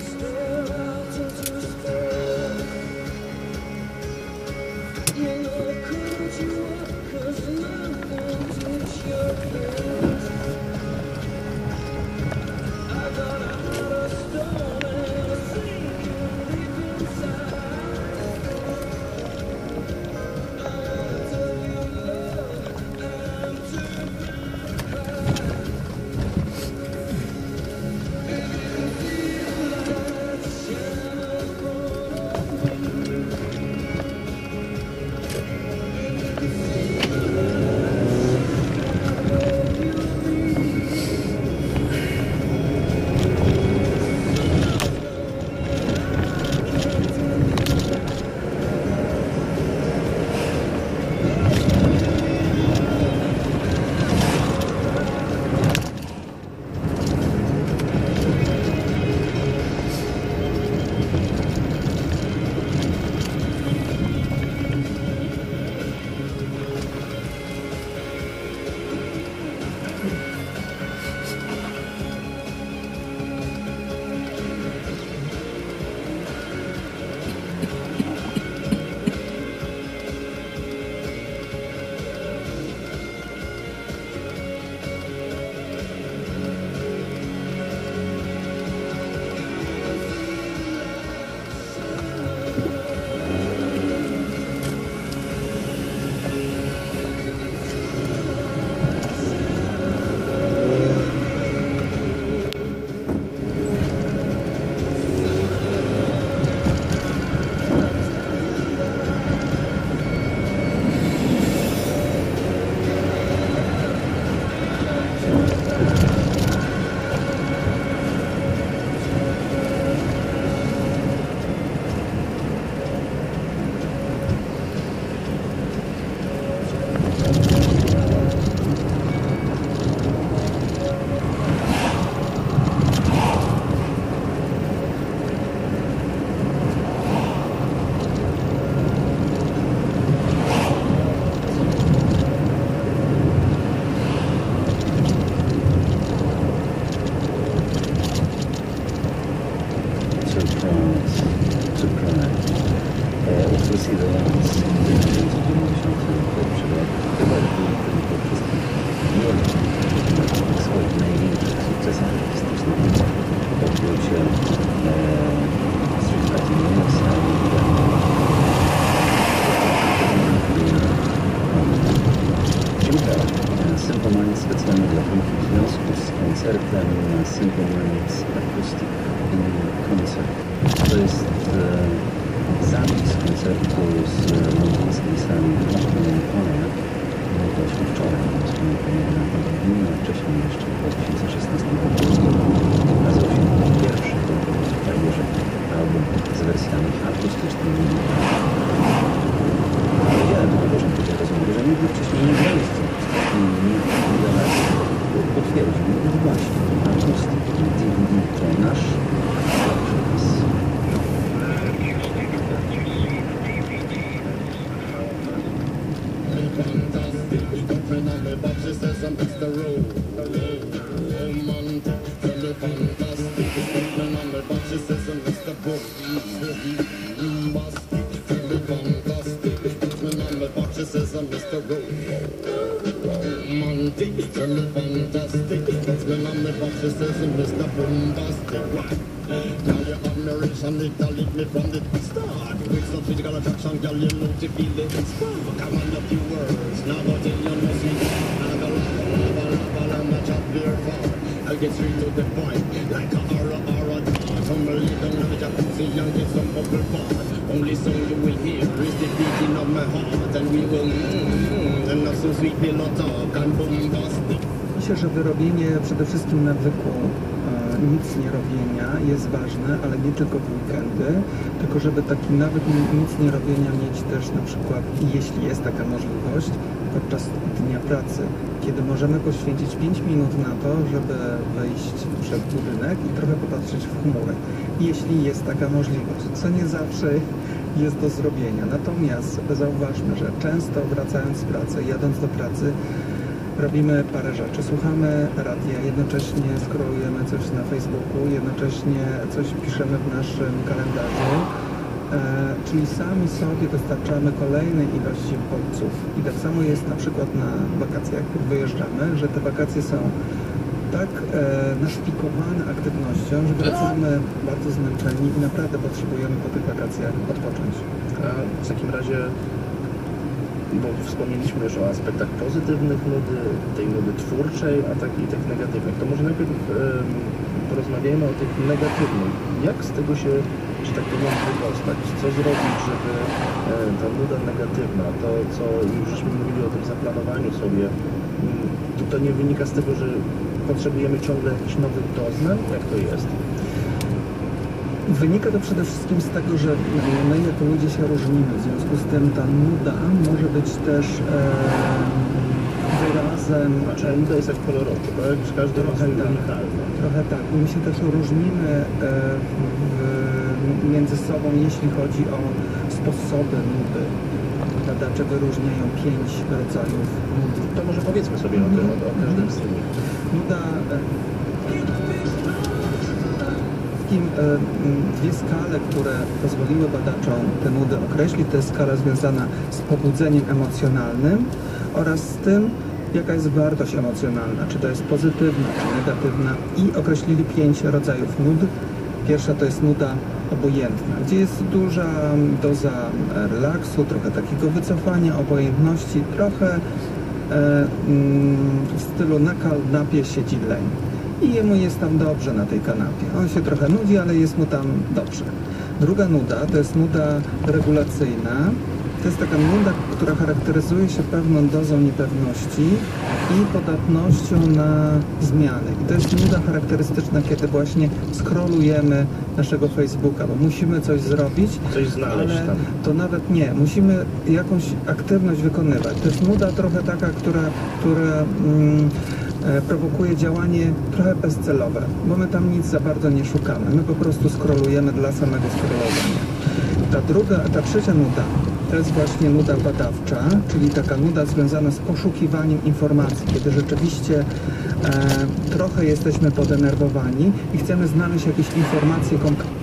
Mr. To jest e, zapis koncertu z londyńskiej sali Corner. Właśnie wczoraj, mieliśmy premierę na dni, a wcześniej jeszcze w 2016 roku ukazał się pierwszy karierze album z wersjami akustycznymi. Baby, don't on the box, she says I'm Mr. Rowe. Fantastic. Don't turn on the she says I'm Mr. Boogie. Fantastic. On the she says I'm Mr. Fantastic. Mr. Girl, your me from the start. With some physical attraction, girl, you know to feel. Come on, a words, now go till you know see. Lava, lava, lava, lava, lava, chat beer far. I'll get straight to the point, like a in the jacuzzi and get some bubble bath. Only song you will hear is the beating of my heart, and we will mmm, and not so sweet pillow talk and bombastic. Myślę, że wyrobienie przede wszystkim nawyku nic nie robienia jest ważne, ale nie tylko w weekendy, tylko żeby taki ni- nic nie robienia mieć też na przykład, jeśli jest taka możliwość, podczas dnia pracy, kiedy możemy poświęcić 5 minut na to, żeby wejść przed budynek i trochę popatrzeć w chmury. Jeśli jest taka możliwość, co nie zawsze jest do zrobienia. Natomiast zauważmy, że często wracając z pracy, jadąc do pracy, robimy parę rzeczy. Słuchamy radia, jednocześnie scrollujemy coś na Facebooku, jednocześnie coś piszemy w naszym kalendarzu. E, czyli sami sobie dostarczamy kolejnej ilości bodźców. I tak samo jest na przykład na wakacjach, jak wyjeżdżamy, że te wakacje są tak e, naszpikowane aktywnością, że wracamy bardzo zmęczeni i naprawdę potrzebujemy po tych wakacjach odpocząć. A w takim razie, bo wspomnieliśmy już o aspektach pozytywnych nudy, tej nudy twórczej, a tak i tych negatywnych, to może najpierw porozmawiajmy o tych negatywnych. Jak z tego się, że tak powiem, wydostać? Co zrobić, żeby ta nuda negatywna, to co już żeśmy mówili o tym zaplanowaniu sobie, mm, to, to nie wynika z tego, że potrzebujemy ciągle jakichś nowych doznań? Jak to jest? Wynika to przede wszystkim z tego, że my jako ludzie się różnimy, w związku z tym ta nuda może być też e, wyrazem Znaczy, nuda jest jak kolorowy, tak? Że Każdy ma swój tak. unikalny. Trochę tak. My się też różnimy e, między sobą, jeśli chodzi o sposoby nudy. Badacze wyróżniają pięć rodzajów nudy. To może powiedzmy sobie o tym, o, każdym z nich. Nuda e, wszystkim e, dwie skale, które pozwoliły badaczom te nudy określić. To jest skala związana z pobudzeniem emocjonalnym oraz z tym, jaka jest wartość emocjonalna, czy to jest pozytywna, czy negatywna i określili pięć rodzajów nud. Pierwsza to jest nuda obojętna, gdzie jest duża doza e, relaksu, trochę takiego wycofania, obojętności, trochę e, w stylu na kanapie siedzi leń. I jemu jest tam dobrze na tej kanapie. On się trochę nudzi, ale jest mu tam dobrze. Druga nuda to jest nuda regulacyjna. To jest taka nuda, która charakteryzuje się pewną dozą niepewności i podatnością na zmiany. I to jest nuda charakterystyczna, kiedy właśnie scrollujemy naszego Facebooka, bo musimy coś zrobić, Coś znaleźć ale tam. to nawet nie. Musimy jakąś aktywność wykonywać. To jest nuda trochę taka, która, która mm, prowokuje działanie trochę bezcelowe, bo my tam nic za bardzo nie szukamy. My po prostu scrollujemy dla samego scrollowania. Ta druga, ta trzecia nuda to jest właśnie nuda badawcza, czyli taka nuda związana z poszukiwaniem informacji, kiedy rzeczywiście e, trochę jesteśmy podenerwowani i chcemy znaleźć jakieś informacje konkretne.